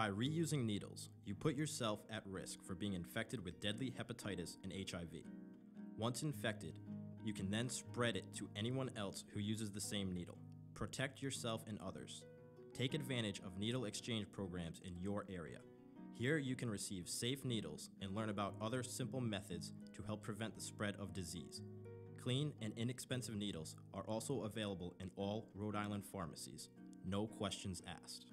By reusing needles, you put yourself at risk for being infected with deadly hepatitis and HIV. Once infected, you can then spread it to anyone else who uses the same needle. Protect yourself and others. Take advantage of needle exchange programs in your area. Here you can receive safe needles and learn about other simple methods to help prevent the spread of disease. Clean and inexpensive needles are also available in all Rhode Island pharmacies. No questions asked.